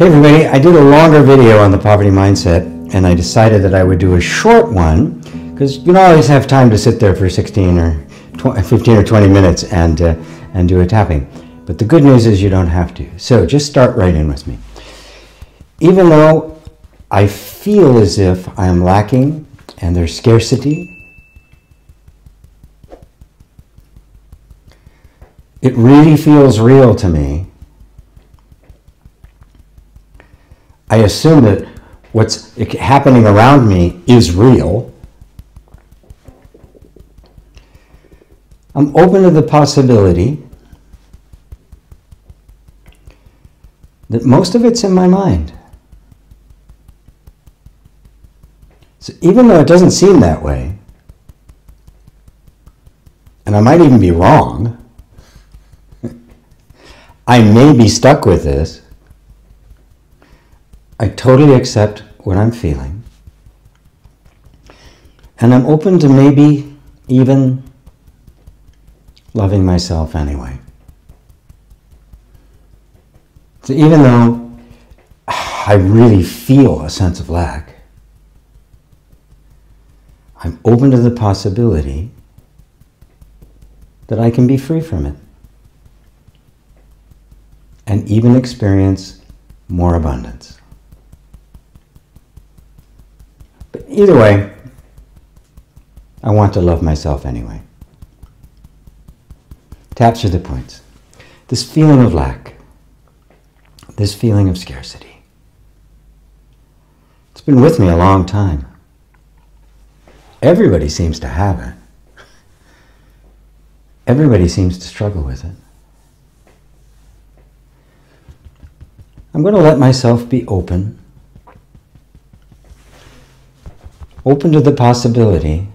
Hey everybody, I did a longer video on the poverty mindset and I decided that I would do a short one because you don't always have time to sit there for 16 or 20, 15 or 20 minutes and, uh, and do a tapping. But the good news is you don't have to. So just start right in with me. Even though I feel as if I am lacking and there's scarcity, it really feels real to me I assume that what's happening around me is real. I'm open to the possibility that most of it's in my mind. So even though it doesn't seem that way, and I might even be wrong, I may be stuck with this. I totally accept what I'm feeling. And I'm open to maybe even loving myself anyway. So even though I really feel a sense of lack, I'm open to the possibility that I can be free from it and even experience more abundance. But either way, I want to love myself anyway. Taps are the points. This feeling of lack, this feeling of scarcity. It's been with me a long time. Everybody seems to have it. Everybody seems to struggle with it. I'm going to let myself be open open to the possibility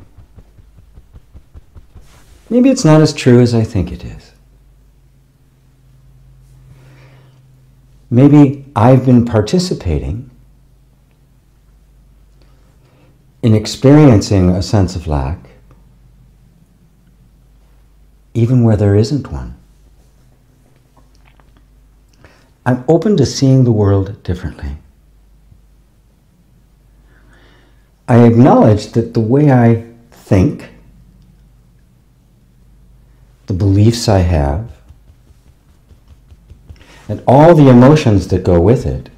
maybe it's not as true as I think it is. Maybe I've been participating in experiencing a sense of lack even where there isn't one. I'm open to seeing the world differently. I acknowledge that the way I think, the beliefs I have, and all the emotions that go with it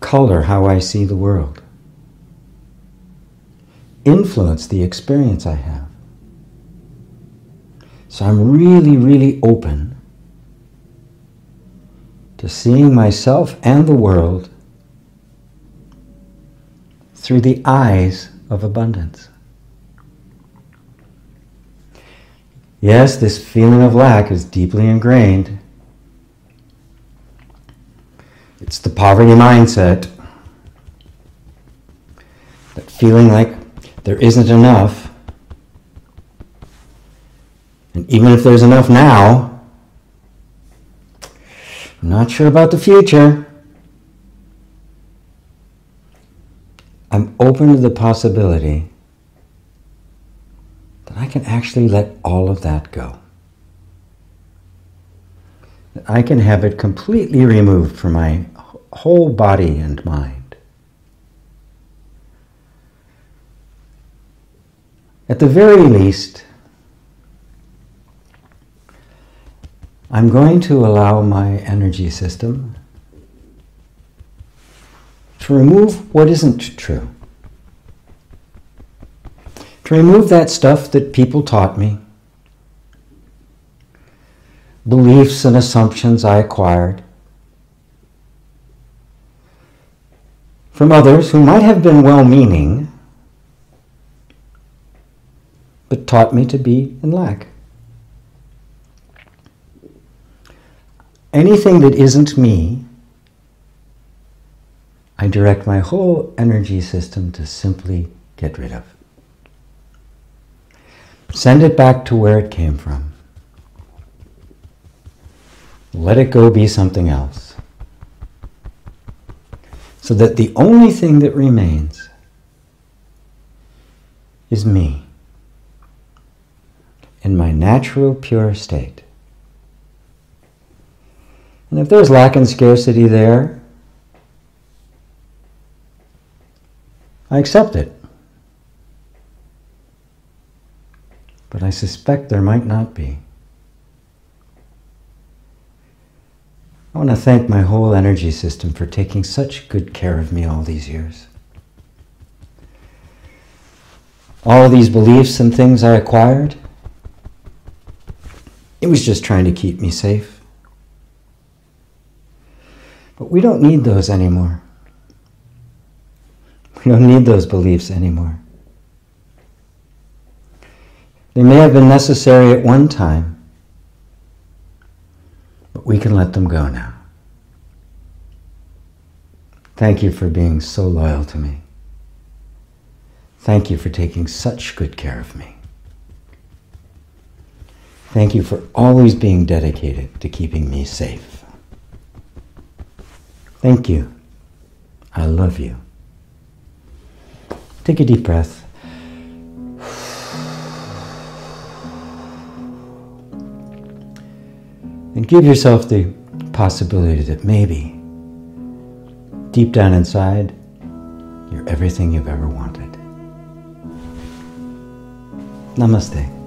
color how I see the world, influence the experience I have. So I'm really, really open to seeing myself and the world through the eyes of abundance. Yes, this feeling of lack is deeply ingrained. It's the poverty mindset. That feeling like there isn't enough. And even if there's enough now, I'm not sure about the future. I'm open to the possibility that I can actually let all of that go. That I can have it completely removed from my whole body and mind. At the very least, I'm going to allow my energy system to remove what isn't true. To remove that stuff that people taught me, beliefs and assumptions I acquired from others who might have been well meaning, but taught me to be in lack. Anything that isn't me I direct my whole energy system to simply get rid of. Send it back to where it came from. Let it go be something else. So that the only thing that remains is me in my natural pure state. And if there's lack and scarcity there, I accept it. But I suspect there might not be. I want to thank my whole energy system for taking such good care of me all these years. All these beliefs and things I acquired, it was just trying to keep me safe. But we don't need those anymore. We don't need those beliefs anymore. They may have been necessary at one time, but we can let them go now. Thank you for being so loyal to me. Thank you for taking such good care of me. Thank you for always being dedicated to keeping me safe. Thank you. I love you. Take a deep breath. And give yourself the possibility that maybe, deep down inside, you're everything you've ever wanted. Namaste.